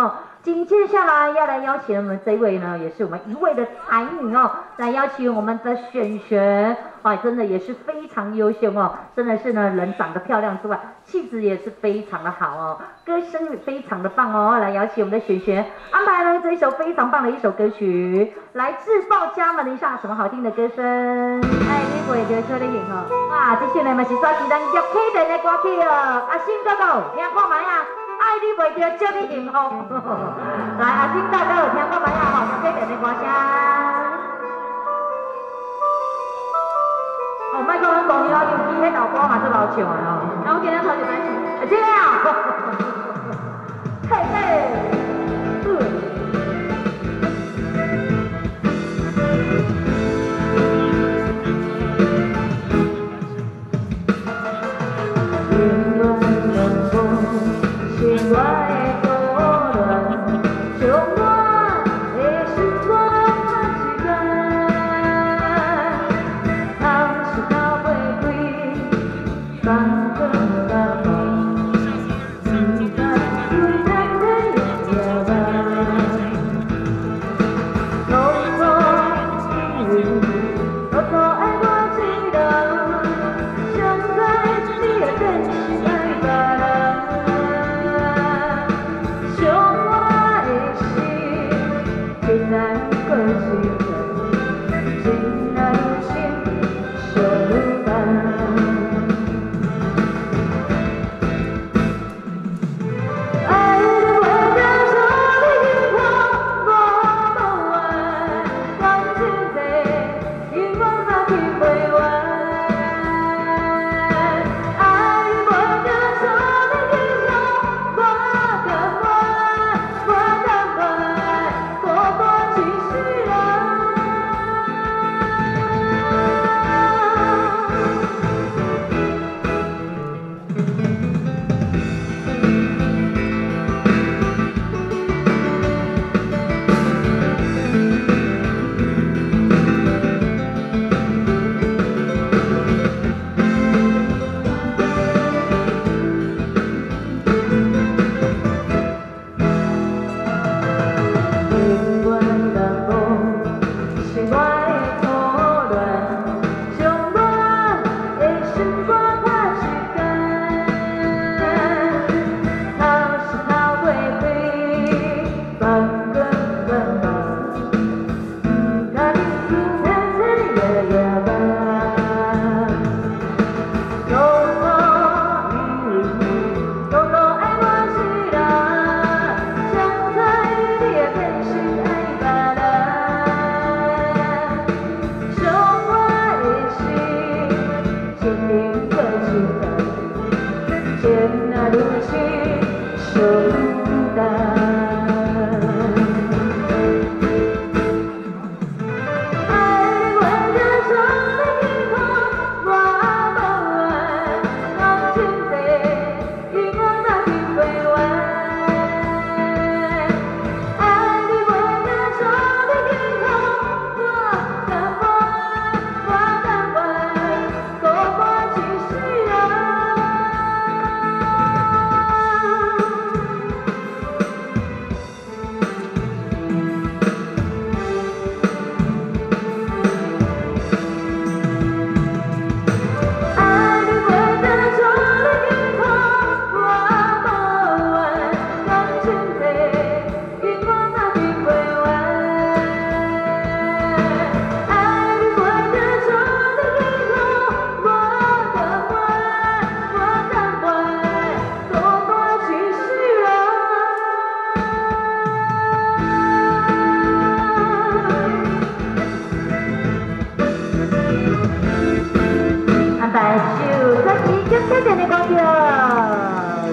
哦。紧接下来要来邀请我们这位呢，也是我们一位的才女哦，来邀请我们的璇璇，哇，真的也是非常优秀哦，真的是呢，人长得漂亮之外，气质也是非常的好哦，歌声也非常的棒哦，来邀请我们的璇璇，安排了这一首非常棒的一首歌曲，来自报家门一下什么好听的歌声？哎，你袂着说你赢哦，哇，这首呢嘛是刷起咱玉溪镇的歌曲哦，阿星哥哥，听看麦啊。爱你袂着，祝你幸福。来，阿金大哥，听我麦啊吼，这边的歌声。哦，麦克风讲你好，尤其迄老歌嘛是老唱的哦。那我今天头一摆唱。这样。嘿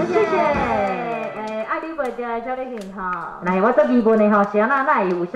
谢谢，诶，爱你袂掉，祝你幸福。来，我做微博的吼，小娜娜有。